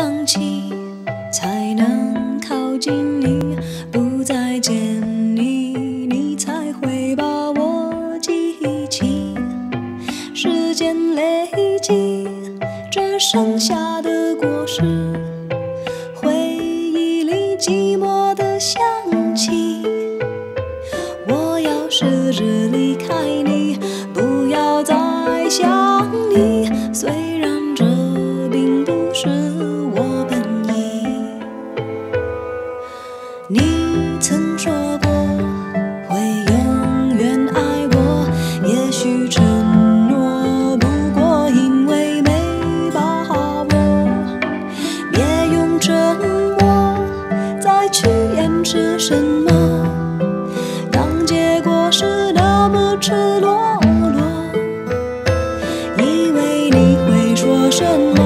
放弃，才能靠近你，不再见你，你才会把我记起。时间累积，这剩下的果实，回忆里寂寞的香气。我要试着离开你，不要再想曾说过会永远爱我，也许承诺不过因为没把握。别用沉默再去掩饰什么。当结果是那么赤裸裸，以为你会说什么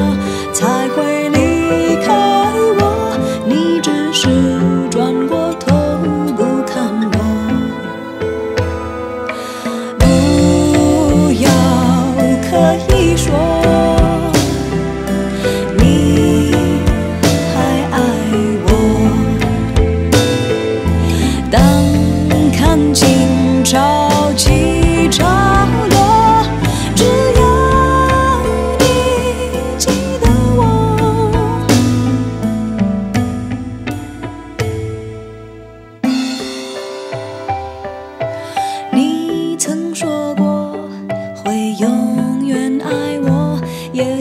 可以说你还爱我。当看尽朝也。